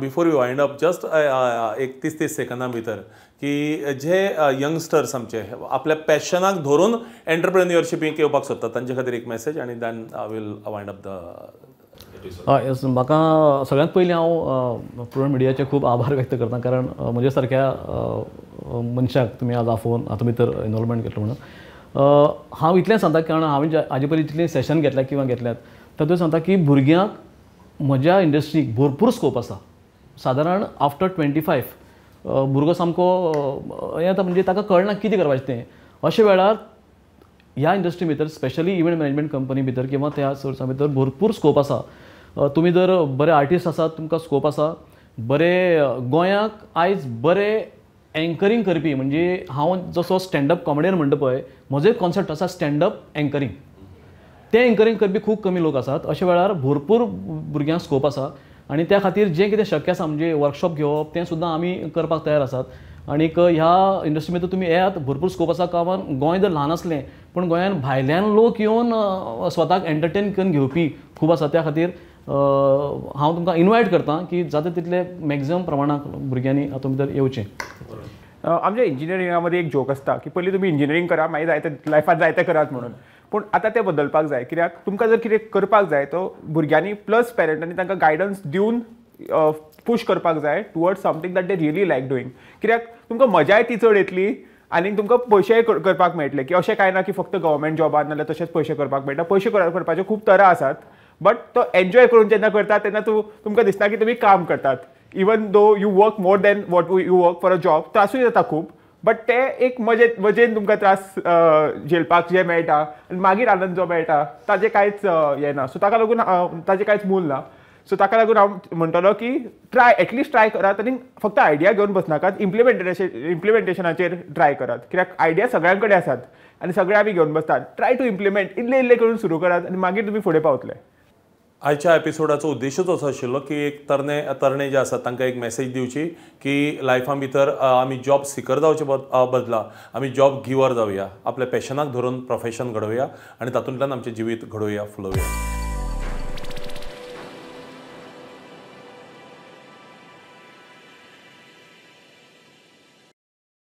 Before you wind up just एक तीस तीस सेकंदां भितर की uh, जे uh, यंगस्टर्स आमचे आपल्या पॅशनाक धरून एंटरप्रेन्युअरशिपीक येवपाक सोदतात. तांचे खातीर एक मेसेज आनी then I will wind up the हय म्हाका सगळ्यांत पयलीं हांव uh, प्रुडंट मिडियाचे खूब आभार व्यक्त करता. कारण म्हजे सारक्या मनशाक तुमी आज फोन हातूंत भितर इनवॉल्वमेंट घेतलो म्हणून. हांव इतलें सांगता कारण हांवें हाजे पयलीं जितलें सेशन घेतल्या किंवां घेतल्यात तातूंत सांगता की भुरग्यांक म्हज्या इंडस्ट्रीक भरपूर स्कोप आसा. सादारण आफ्टर ट्वेंटी फायव भुरगो सामको हें जाता म्हणजे ताका कळना कितें करपाचें तें. अशे वेळार ह्या इंडस्ट्री भितर स्पेशली इव्हेंट मॅनेजमेंट कंपनी भितर किंवा त्या सोर्सा भितर भरपूर स्कोप आसा तुमी जर बरे आर्टिस्ट आसात तुमकां स्कोप आसा बरे गोंयाक आयज बरे एंकरींग करपी म्हणजे हांव जसो स्टँडअप कॉमेडियन म्हणटा पळय म्हजो एक कॉन्सेप्ट आसा स्टँडअप एंकरींग तें एंकरींग करपी खूब कमी लोक आसात. अशें वेळार भरपूर भुरग्यांक स्कोप आसा आनी त्या खातीर जें कितें शक्य आसा म्हणजे वर्कशॉप घेवप तें सुद्दां आमी करपाक तयार आसात. आनीक ह्या इंडस्ट्री भितर तुमी येयात भरपूर स्कोप आसा कारण गोंय जर ल्हान आसलें पूण गोंयान भायल्यान लोक येवन स्वताक एंटरटेन करून घेवपी खूब आसा. त्या खातीर हांव तुमकां इनवायट करतां की जाता तितले मॅक्झिमम प्रमाणांत भुरग्यांनी हातूंत भितर येवचें. आमच्या आमच्या इंजिनियरिंगामध्ये एक जोक असता की पयलीं तुमी इंजिनियरींग करा मागीर जायते लायफांत जायते करात म्हणून. पूण आतां तें बदलपाक जाय. कित्याक? तुमकां जर कितें करपाक जाय तो भुरग्यांनी प्लस पेरंटांनी तांकां गायडन्स दिवन पूश करपाक जाय towards something that they really like doing कित्याक? तुमकां मजाय ती चड येतली आनी तुमकां पयशेय करपाक मेळटले की अशें कांय ना की फक्त गव्हर्मेंट जॉबान नाजाल्यार तशेंच पयशे करपाक मेळटा. पयशे करपाचे खूब तरा आसात बट तो एन्जॉय करून जेन्ना करतात तेन्ना तूं तुमकां दिसता की तुमी काम करतात. Even though you work more than what you work for a job त्रासूय जाता खूब बट ते एक मजेत मजेन तुमकां त्रास झेलपाक जे मेळटा आनी मागीर आनंद जो मेळटा ताजें कांयच हें ना. सो ताका लागून अ, ताजें कांयच मूल ना. सो ताका लागून हांव म्हणटलो की ट्राय एटलिस्ट ट्राय करात आनी फक्त आयडिया घेवन बसनाकात इम्प्लिमेंटेशन इम्प्लिमेंटेशनाचेर ट्राय करात. कित्याक आयडिया सगळ्यां कडेन आसात आनी सगळे आमी घेवन बसतात. ट्राय टू इम्प्लिमेंट इल्ले इल्ले करून सुरू करात आनी मागीर तुमी फुडें पावतले. आयच्या एपिसोडाचो उद्देशूच असो आशिल्लो की एक तरणे तरणे जे आसात तांकां एक मेसेज दिवची की लायफा भितर आमी जॉब सिकर जावचे बदला. आमी जॉब गिवर जावया आपल्या पॅशनाक धरून प्रोफेशन घडोवया आनी तातूंतल्यान आमचें जिवीत घडोवया फुलोवया